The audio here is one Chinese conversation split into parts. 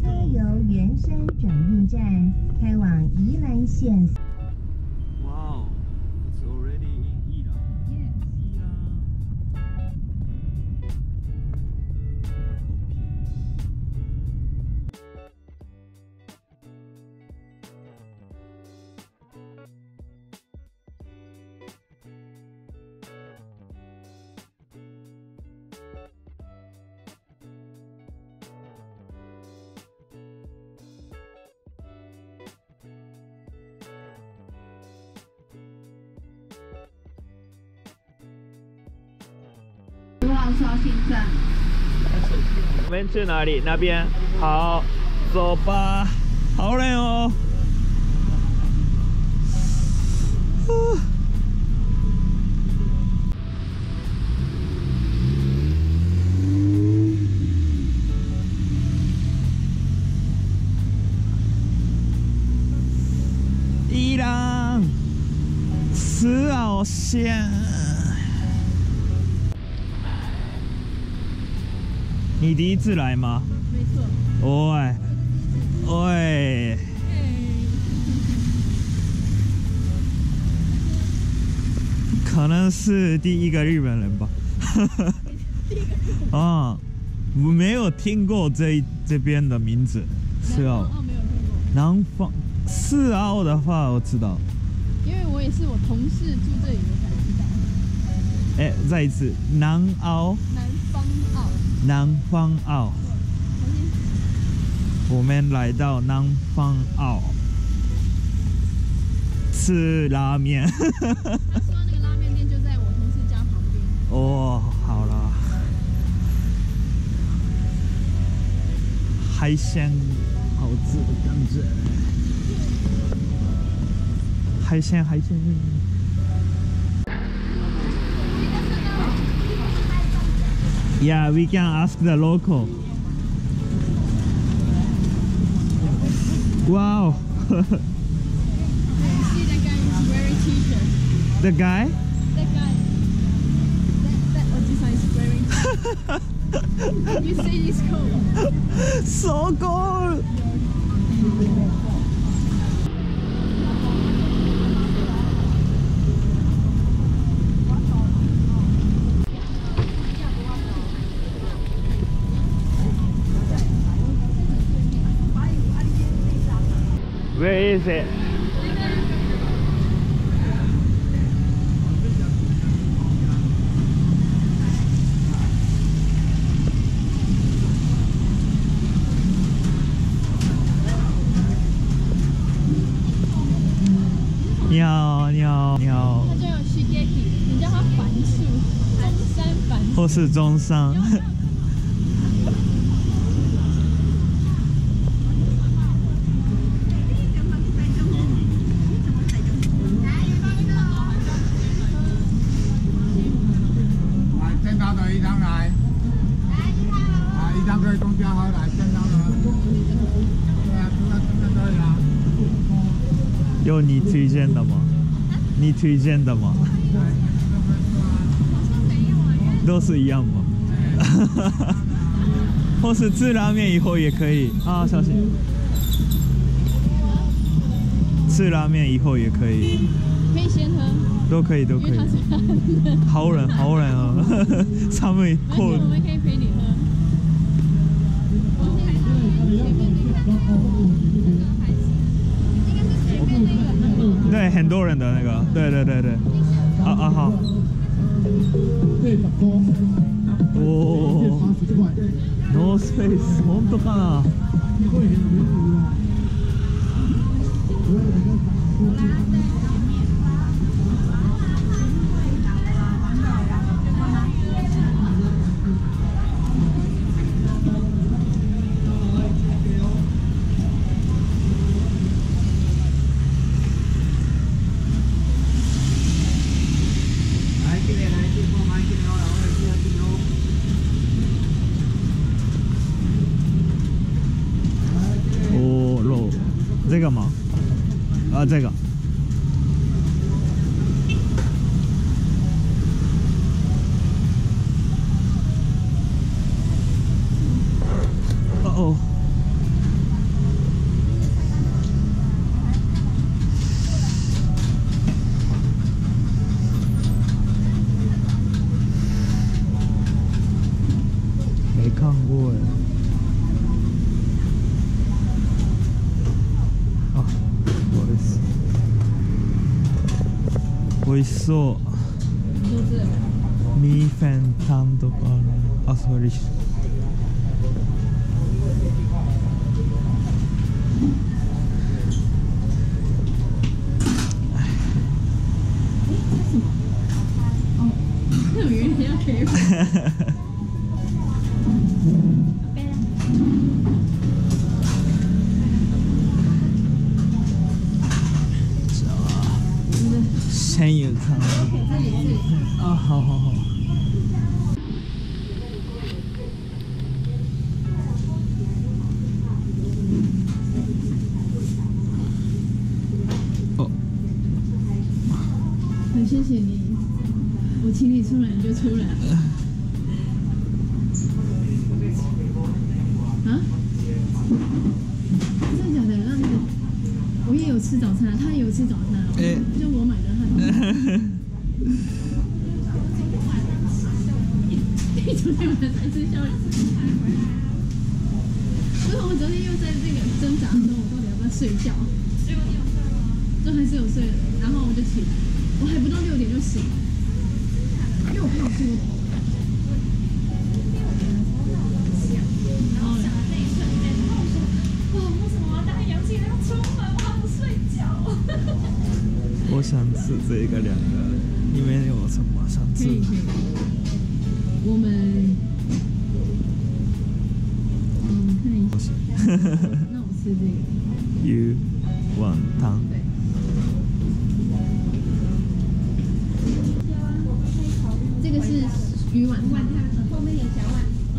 车由圆山转运站开往宜兰县。我们去哪里？那边。好，走吧。好冷哦。伊朗四号线。你第一次来吗？没错。喂，喂，可能是第一个日本人吧。啊，我没有听过这这边的名字，四澳。哦，没有听过。南方四澳的话，我知道。因为我也是我同事住这里，我才知道。哎，再一次，南澳，南方澳。南方澳。我们来到南方澳，吃拉面。他说那个拉面店就在我同事家旁边。哦，好了，海鲜好吃的感觉。海鲜，海鲜。Yeah, we can ask the local. Wow. That guy is wearing t-shirt. the guy? That guy. That is wearing. you say it's cold. so cold. 中山凡树。或是中山。来，见到的一张来。啊，一张可以公交号来，见到的。对啊，这个这个可以啊。有你推荐的吗？你推荐的吗？都是一样吗？或是吃拉面以后也可以啊，小心。吃拉面以后也可以，可以先喝，都可以，都可以。好冷，好冷啊！上面对很多人的那个，对对对对。啊啊好。おお。ノースフェイス本当かな。这个吗？啊，这个。美味しそう。ミーフェンタンとかあるあそれ先有汤这里这里。啊，好好好。哦，很谢谢你，我请你出来你就出来。啊？真的假的？那那个，我也有吃早餐，他也有吃早餐，哎就我买的，他没有。你昨天晚上才吃宵夜？不是，我昨天又在那个挣扎中，我到底要不要睡觉？就还是有睡的，然后我就起来，我还不到六点就醒了，因为我怕我睡过头。然后嘞吃这个两个，里面有什么想吃我们，嗯，我看一下，那我吃这个，？You want 汤？对。这个是鱼丸汤，后面有小碗。嗯，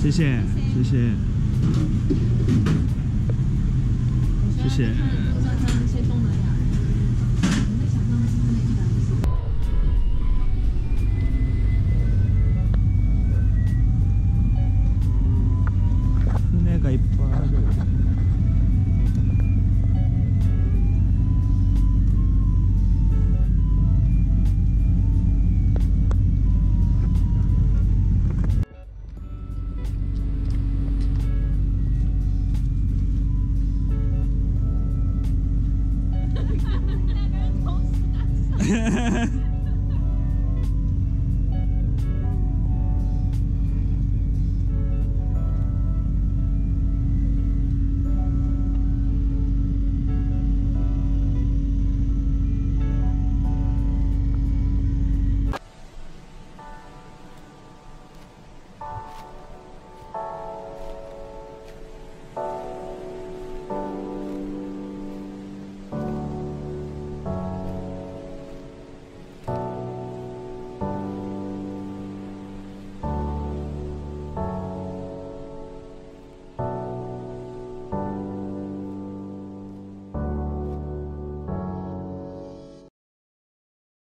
谢谢谢谢谢谢。